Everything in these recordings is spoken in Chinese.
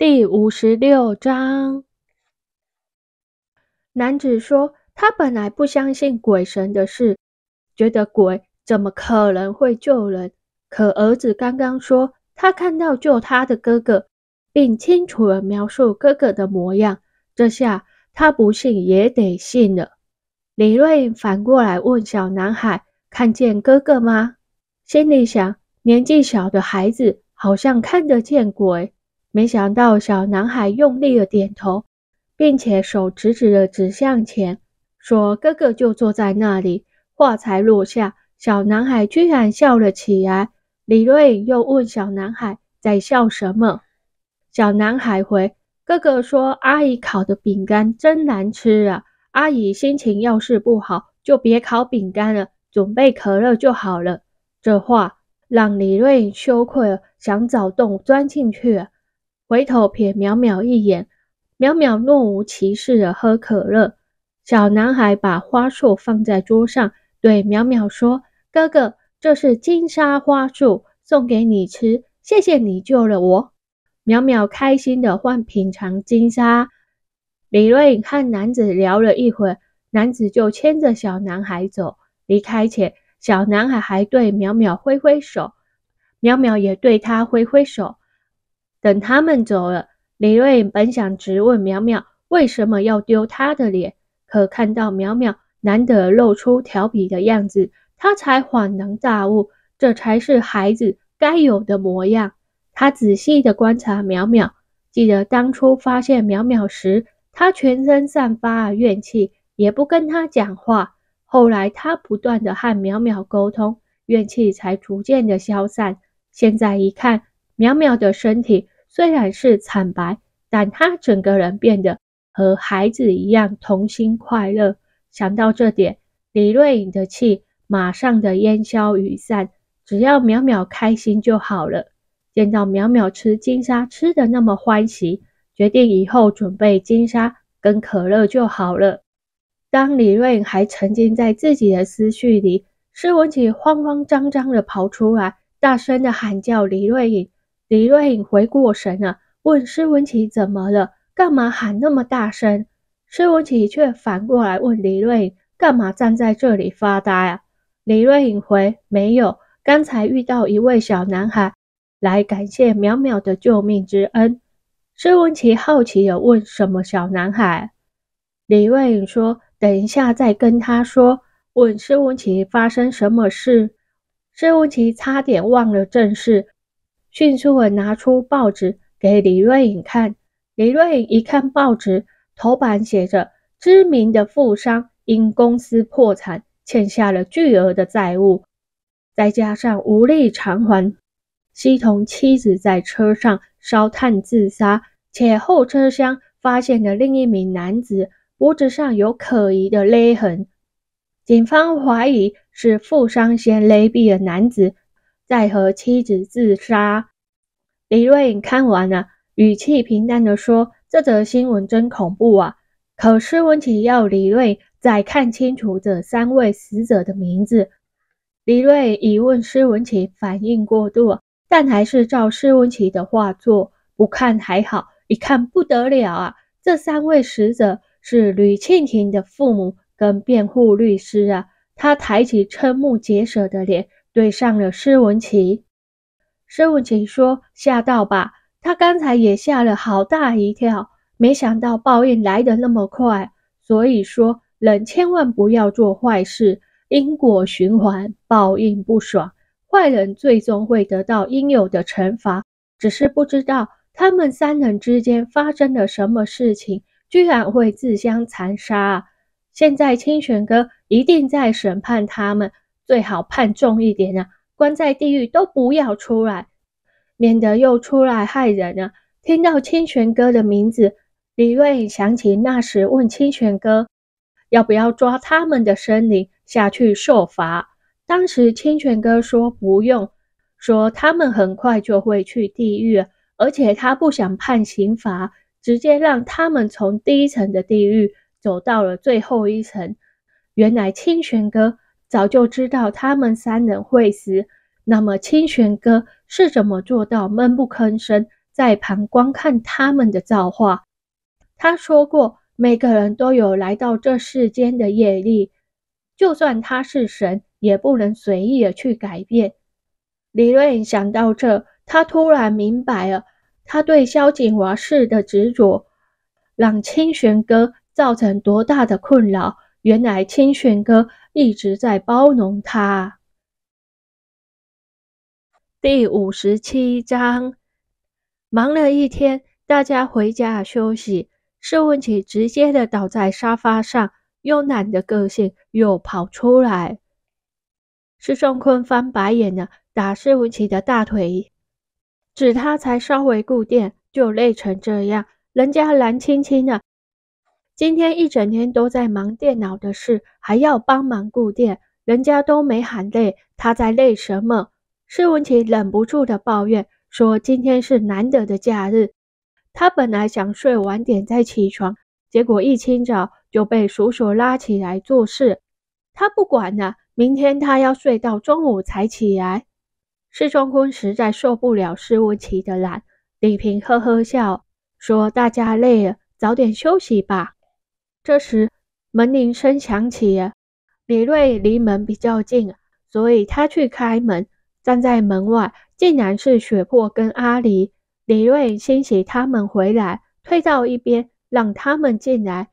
第五十六章，男子说：“他本来不相信鬼神的事，觉得鬼怎么可能会救人？可儿子刚刚说他看到救他的哥哥，并清楚地描述哥哥的模样，这下他不信也得信了。”李瑞反过来问小男孩：“看见哥哥吗？”心里想：年纪小的孩子好像看得见鬼。没想到小男孩用力的点头，并且手直直的指向前，说：“哥哥就坐在那里。”话才落下，小男孩居然笑了起来。李瑞又问小男孩在笑什么？小男孩回：“哥哥说阿姨烤的饼干真难吃啊！阿姨心情要是不好，就别烤饼干了，准备可乐就好了。”这话让李瑞羞愧了，想找洞钻进去。回头瞥淼淼一眼，淼淼若无其事的喝可乐。小男孩把花束放在桌上，对淼淼说：“哥哥，这是金沙花束，送给你吃，谢谢你救了我。”淼淼开心的换品尝金沙。李瑞和男子聊了一会，男子就牵着小男孩走。离开前，小男孩还对淼淼挥挥手，淼淼也对他挥挥手。等他们走了，李瑞本想直问苗苗为什么要丢他的脸，可看到苗苗难得露出调皮的样子，他才恍然大悟，这才是孩子该有的模样。他仔细地观察苗苗，记得当初发现苗苗时，他全身散发怨气，也不跟他讲话。后来他不断地和苗苗沟通，怨气才逐渐的消散。现在一看。苗苗的身体虽然是惨白，但她整个人变得和孩子一样童心快乐。想到这点，李瑞颖的气马上的烟消云散。只要苗苗开心就好了。见到苗苗吃金沙吃的那么欢喜，决定以后准备金沙跟可乐就好了。当李瑞颖还沉浸在自己的思绪里，施文琪慌慌张张的跑出来，大声的喊叫李瑞颖。李瑞颖回过神了，问施文琪怎么了？干嘛喊那么大声？施文琪却反过来问李瑞颖，干嘛站在这里发呆啊？李瑞颖回：没有，刚才遇到一位小男孩，来感谢淼淼的救命之恩。施文琪好奇地问：什么小男孩？李瑞颖说：等一下再跟他说。问施文琪发生什么事？施文琪差点忘了正事。迅速地拿出报纸给李瑞颖看。李瑞颖一看报纸，头版写着：知名的富商因公司破产，欠下了巨额的债务，再加上无力偿还，西同妻子在车上烧炭自杀，且后车厢发现了另一名男子脖子上有可疑的勒痕。警方怀疑是富商先勒毙了男子。在和妻子自杀。李瑞看完了，语气平淡地说：“这则新闻真恐怖啊！”可施文琪要李瑞再看清楚这三位死者的名字。李瑞疑问施文琪反应过度，但还是照施文琪的话做。不看还好，一看不得了啊！这三位死者是吕庆婷的父母跟辩护律师啊！他抬起瞠目结舌的脸。对上了施文琪，施文琪说：“吓到吧？他刚才也吓了好大一跳，没想到报应来得那么快。所以说，人千万不要做坏事，因果循环，报应不爽，坏人最终会得到应有的惩罚。只是不知道他们三人之间发生了什么事情，居然会自相残杀。现在清玄哥一定在审判他们。”最好判重一点啊，关在地狱都不要出来，免得又出来害人啊！听到清泉哥的名字，李瑞想起那时问清泉哥要不要抓他们的生灵下去受罚，当时清泉哥说不用，说他们很快就会去地狱，而且他不想判刑罚，直接让他们从第一层的地狱走到了最后一层。原来清泉哥。早就知道他们三人会死，那么清玄哥是怎么做到闷不吭声，在旁观看他们的造化。他说过，每个人都有来到这世间的业力，就算他是神，也不能随意的去改变。李瑞想到这，他突然明白了，他对萧景华氏的执着，让清玄哥造成多大的困扰。原来清玄哥一直在包容他。第五十七章，忙了一天，大家回家休息。施文琪直接的倒在沙发上，慵懒的个性又跑出来。施仲坤翻白眼了，打施文琪的大腿，指他才稍微固定就累成这样，人家蓝青青的，今天一整天都在忙电脑的事，还要帮忙顾店，人家都没喊累，他在累什么？施文琪忍不住的抱怨说：“今天是难得的假日，他本来想睡晚点再起床，结果一清早就被叔叔拉起来做事。他不管了，明天他要睡到中午才起来。”施中坤实在受不了施文琪的懒，李平呵呵笑说：“大家累了，早点休息吧。”这时门铃声响起，李瑞离门比较近，所以他去开门。站在门外，竟然是雪珀跟阿离。李瑞欣喜他们回来，退到一边，让他们进来。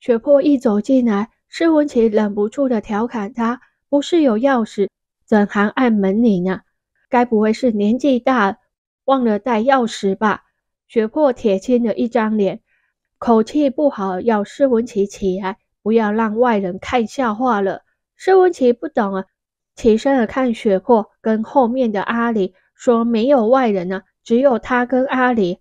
雪珀一走进来，施文琪忍不住的调侃他：“不是有钥匙，怎还按门铃呢？该不会是年纪大，忘了带钥匙吧？”雪珀铁青的一张脸，口气不好，要施文琪起来，不要让外人看笑话了。施文琪不懂啊。起身了，看血珀跟后面的阿里说：“没有外人呢，只有他跟阿里。”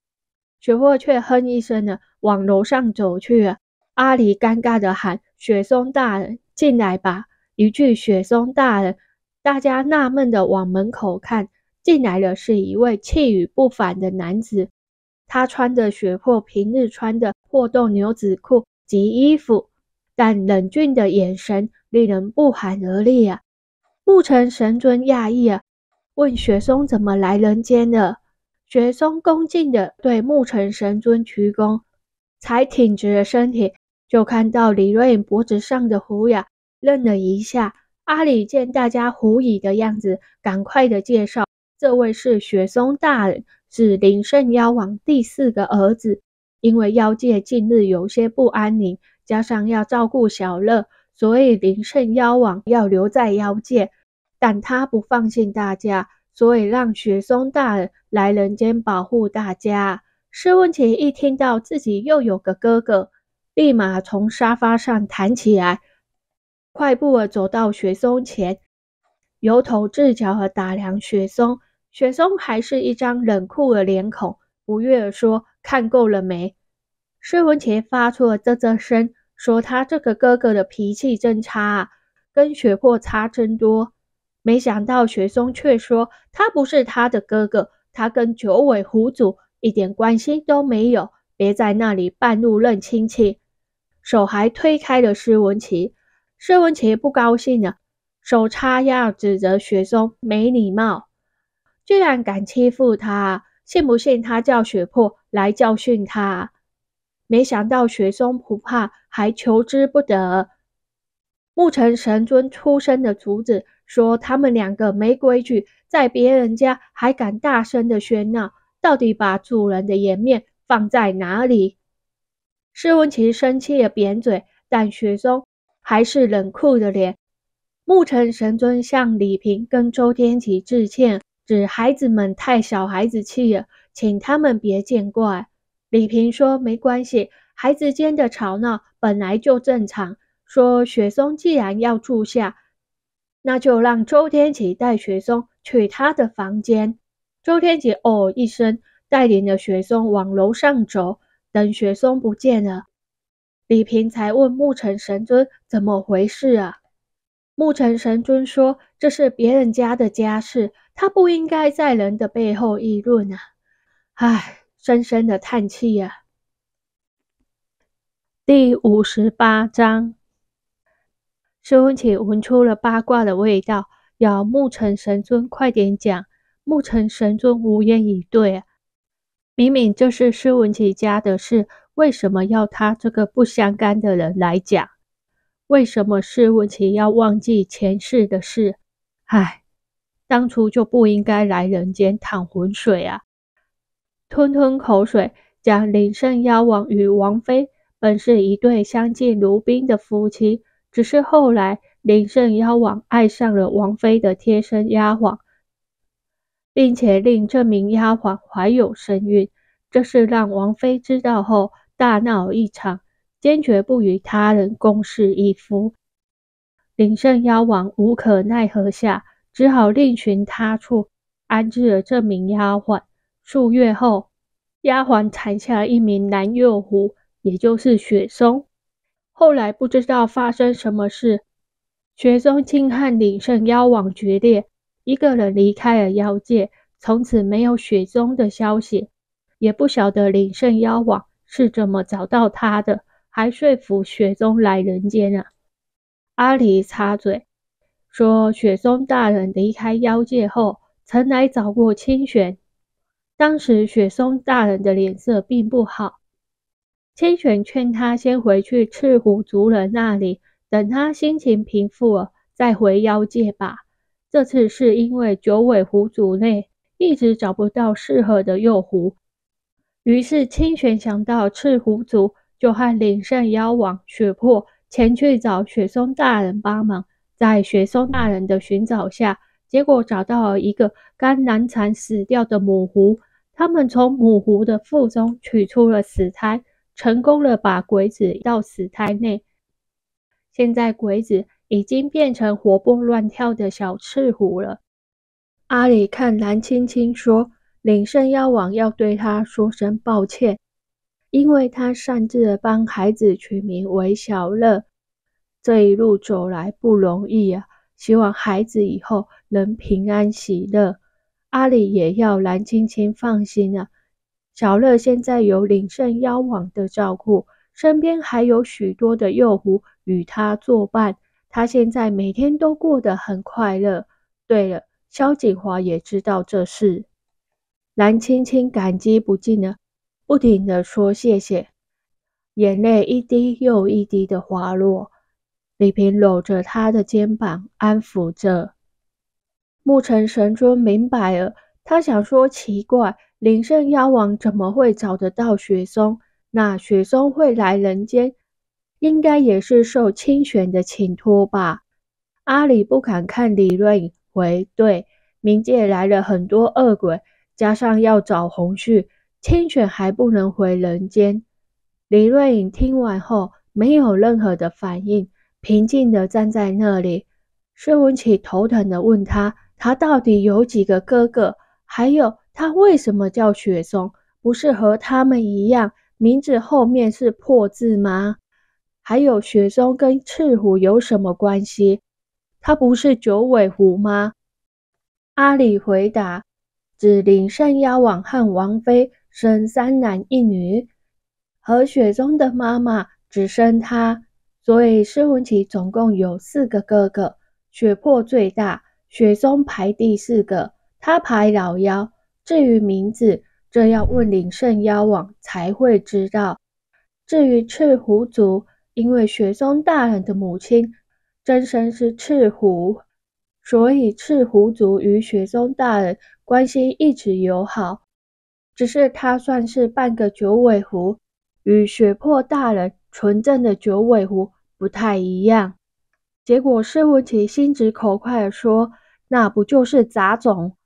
血珀却哼一声的，往楼上走去了。阿里尴尬的喊：“雪松大人，进来吧！”一句“雪松大人”，大家纳闷的往门口看，进来的是一位气宇不凡的男子。他穿着血珀平日穿的破洞牛仔裤及衣服，但冷峻的眼神令人不寒而栗啊！牧尘神尊讶异啊，问雪松怎么来人间的？雪松恭敬的对牧尘神尊鞠躬，才挺直了身体，就看到李瑞脖子上的虎牙，愣了一下。阿里见大家狐疑的样子，赶快的介绍，这位是雪松大人，是林圣妖王第四个儿子。因为妖界近日有些不安宁，加上要照顾小乐，所以林圣妖王要留在妖界。但他不放心大家，所以让雪松大人来人间保护大家。施文琪一听到自己又有个哥哥，立马从沙发上弹起来，快步的走到雪松前，由头至脚的打量雪松。雪松还是一张冷酷的脸孔，不悦地说：“看够了没？”施文琪发出了啧啧声，说：“他这个哥哥的脾气真差，啊，跟雪魄差真多。”没想到雪松却说他不是他的哥哥，他跟九尾狐族一点关系都没有，别在那里半路认亲戚。手还推开了施文琪，施文琪不高兴了，手叉腰指责雪松没礼貌，居然敢欺负他，信不信他叫雪珀来教训他？没想到雪松不怕，还求之不得。牧尘神尊出声的厨子。说他们两个没规矩，在别人家还敢大声的喧闹，到底把主人的颜面放在哪里？施文琪生气的扁嘴，但雪松还是冷酷的脸。牧尘神尊向李平跟周天齐致歉，指孩子们太小孩子气了，请他们别见怪。李平说没关系，孩子间的吵闹本来就正常。说雪松既然要住下。那就让周天启带雪松去他的房间。周天启哦一声，带领着雪松往楼上走。等雪松不见了，李平才问木尘神尊怎么回事啊？牧尘神尊说：“这是别人家的家事，他不应该在人的背后议论啊。”唉，深深的叹气呀。第五十八章。施文琪闻出了八卦的味道，要牧尘神尊快点讲。牧尘神尊无言以对。明明这是施文琪家的事，为什么要他这个不相干的人来讲？为什么施文琪要忘记前世的事？唉，当初就不应该来人间淌浑水啊！吞吞口水，将林圣妖王与王妃本是一对相敬如宾的夫妻，只是后来林圣妖王爱上了王妃的贴身丫鬟。并且令这名丫鬟怀有身孕，这事让王妃知道后大闹一场，坚决不与他人共侍一夫。林胜妖王无可奈何下，只好另寻他处安置了这名丫鬟。数月后，丫鬟产下一名男幼狐，也就是雪松。后来不知道发生什么事，雪松竟和林胜妖王决裂。一个人离开了妖界，从此没有雪松的消息，也不晓得林胜妖王是怎么找到他的，还说服雪宗来人间啊。阿离插嘴说：“雪宗大人离开妖界后，曾来找过清玄，当时雪松大人的脸色并不好。清玄劝他先回去赤狐族人那里，等他心情平复了，再回妖界吧。”这次是因为九尾狐族内一直找不到适合的幼狐，于是清玄想到赤狐族，就和领圣妖王雪破前去找雪松大人帮忙。在雪松大人的寻找下，结果找到了一个刚难产死掉的母狐。他们从母狐的腹中取出了死胎，成功了把鬼子到死胎内。现在鬼子。已经变成活蹦乱跳的小赤狐了。阿里看蓝青青说：“领圣妖王要对他说声抱歉，因为他擅自帮孩子取名为小乐。这一路走来不容易啊，希望孩子以后能平安喜乐。”阿里也要蓝青青放心啊，小乐现在有领圣妖王的照顾，身边还有许多的幼狐与他作伴。他现在每天都过得很快乐。对了，萧景华也知道这事，蓝青青感激不尽的，不停的说谢谢，眼泪一滴又一滴的滑落。李平搂着他的肩膀，安抚着。牧尘神尊明白了，他想说奇怪，灵圣妖王怎么会找得到雪松？那雪松会来人间？应该也是受清玄的请托吧。阿里不敢看李瑞回，对，冥界来了很多恶鬼，加上要找红旭，清泉还不能回人间。李瑞颖听完后没有任何的反应，平静的站在那里。施文启头疼的问他：他到底有几个哥哥？还有他为什么叫雪松？不是和他们一样，名字后面是破字吗？还有雪松跟赤狐有什么关系？他不是九尾狐吗？阿里回答：指领圣妖王和王妃生三男一女，和雪松的妈妈只生他，所以施文琪总共有四个哥哥。雪魄最大，雪松排第四个，他排老幺。至于名字，这要问领圣妖王才会知道。至于赤狐族。因为雪松大人的母亲真身是赤狐，所以赤狐族与雪松大人关系一直友好。只是他算是半个九尾狐，与血魄大人纯正的九尾狐不太一样。结果施文琪心直口快地说：“那不就是杂种？”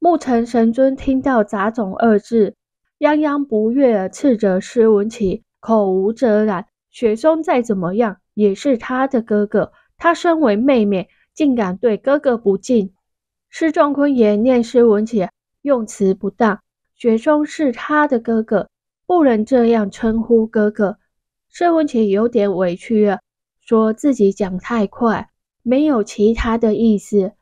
木尘神尊听到“杂种”二字，泱泱不悦地斥责施文琪口无遮拦。雪松再怎么样也是他的哥哥，他身为妹妹，竟敢对哥哥不敬。施仲坤也念施文琪用词不当，雪松是他的哥哥，不能这样称呼哥哥。施文琪有点委屈了，说自己讲太快，没有其他的意思。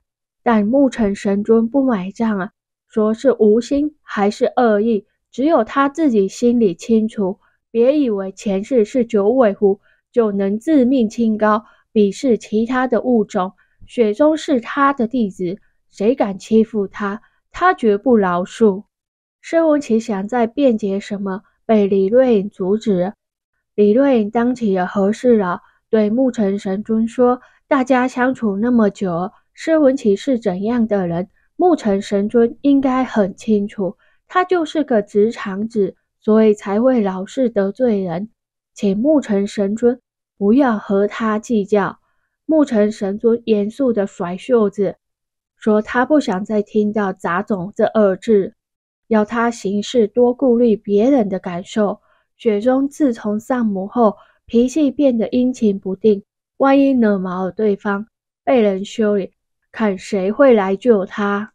但木尘神尊不买账啊，说是无心还是恶意，只有他自己心里清楚。别以为前世是九尾狐就能自命清高，鄙视其他的物种。雪松是他的弟子，谁敢欺负他，他绝不饶恕。施文琪想再辩解什么，被李瑞颖阻止。李瑞颖当起了和事佬，对木城神尊说：“大家相处那么久，施文琪是怎样的人，木城神尊应该很清楚。他就是个直肠子，所以才会老是得罪人。请木城神尊不要和他计较。”木城神尊严肃地甩袖子，说：“他不想再听到‘杂种’这二字，要他行事多顾虑别人的感受。”雪中自从丧母后，脾气变得阴晴不定。万一惹毛了对方，被人修理，看谁会来救他。